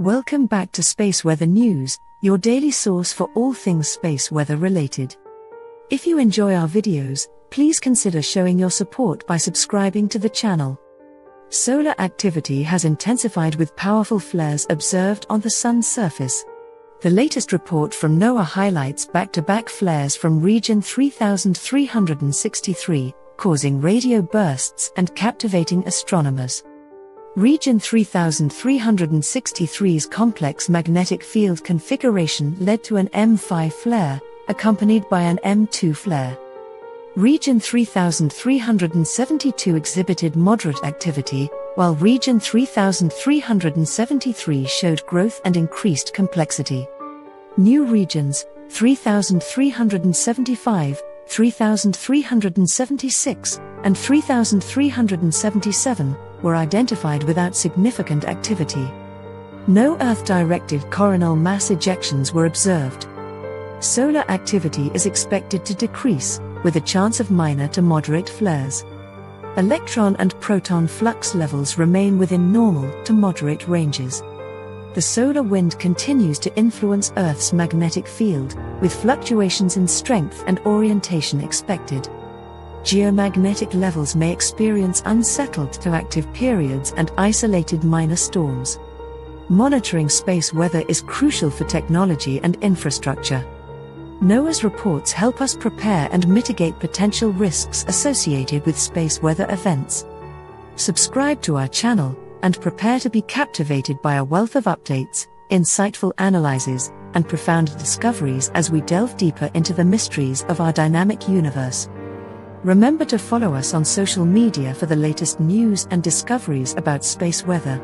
Welcome back to Space Weather News, your daily source for all things space weather related. If you enjoy our videos, please consider showing your support by subscribing to the channel. Solar activity has intensified with powerful flares observed on the Sun's surface. The latest report from NOAA highlights back to back flares from region 3363, causing radio bursts and captivating astronomers. Region 3363's complex magnetic field configuration led to an M5 flare, accompanied by an M2 flare. Region 3372 exhibited moderate activity, while Region 3373 showed growth and increased complexity. New regions 3375, 3376, and 3377 were identified without significant activity. No Earth directed coronal mass ejections were observed. Solar activity is expected to decrease, with a chance of minor to moderate flares. Electron and proton flux levels remain within normal to moderate ranges. The solar wind continues to influence Earth's magnetic field, with fluctuations in strength and orientation expected geomagnetic levels may experience unsettled to active periods and isolated minor storms. Monitoring space weather is crucial for technology and infrastructure. NOAA's reports help us prepare and mitigate potential risks associated with space weather events. Subscribe to our channel and prepare to be captivated by a wealth of updates, insightful analyses, and profound discoveries as we delve deeper into the mysteries of our dynamic universe. Remember to follow us on social media for the latest news and discoveries about space weather.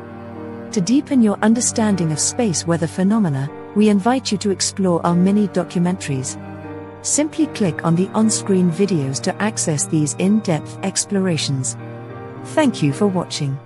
To deepen your understanding of space weather phenomena, we invite you to explore our mini documentaries. Simply click on the on screen videos to access these in depth explorations. Thank you for watching.